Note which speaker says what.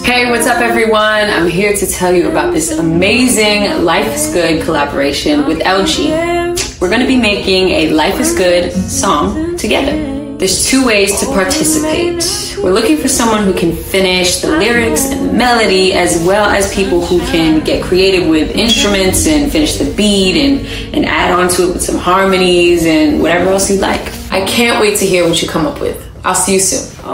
Speaker 1: Hey, what's up, everyone? I'm here to tell you about this amazing Life is Good collaboration with LG. We're going to be making a Life is Good song together. There's two ways to participate. We're looking for someone who can finish the lyrics and the melody, as well as people who can get creative with instruments and finish the beat and, and add on to it with some harmonies and whatever else you like. I can't wait to hear what you come up with. I'll see you soon.